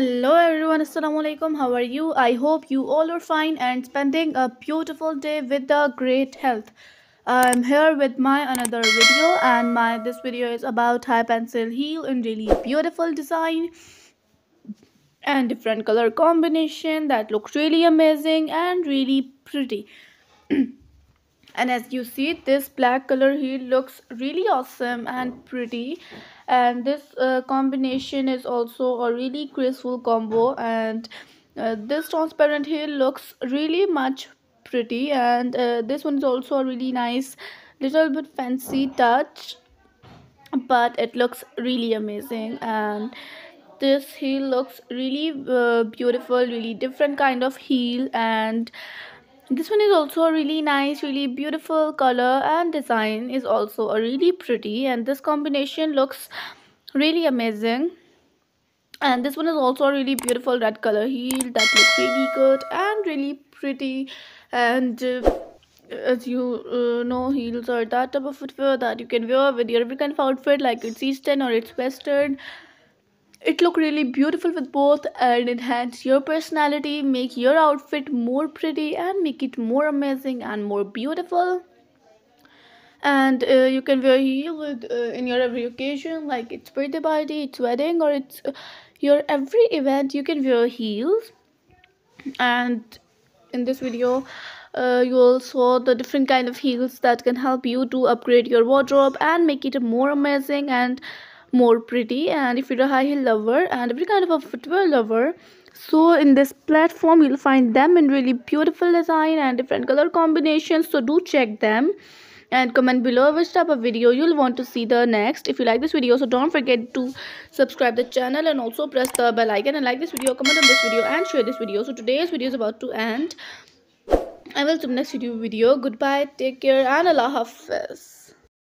Hello everyone, Assalamu alaikum. How are you? I hope you all are fine and spending a beautiful day with a great health. I'm here with my another video and my this video is about high pencil heel in really beautiful design and different color combination that looks really amazing and really pretty. and as you see this black color heel looks really awesome and pretty. And this uh, combination is also a really graceful combo. And uh, this transparent heel looks really much pretty. And uh, this one is also a really nice little bit fancy touch but it looks really amazing. And this heel looks really uh, beautiful really different kind of heel and this one is also a really nice really beautiful color and design is also a really pretty and this combination looks really amazing. And this one is also a really beautiful red color heel that looks really good and really pretty. And uh, as you uh, know heels are that type of footwear that you can wear with your every kind of outfit like it's eastern or it's western it look really beautiful with both and enhance your personality make your outfit more pretty and make it more amazing and more beautiful. And uh, you can wear heel with uh, in your every occasion like it's birthday party it's wedding or it's uh, your every event you can wear heels. And in this video uh, you will saw the different kind of heels that can help you to upgrade your wardrobe and make it more amazing and more pretty. And if you're a high heel lover and every kind of a footwear lover. So in this platform you'll find them in really beautiful design and different color combinations. So do check them. And comment below which type of video you'll want to see the next. If you like this video so don't forget to subscribe the channel and also press the bell icon and like this video comment on this video and share this video. So today's video is about to end. I will see you next video video. Goodbye. Take care and allah hafiz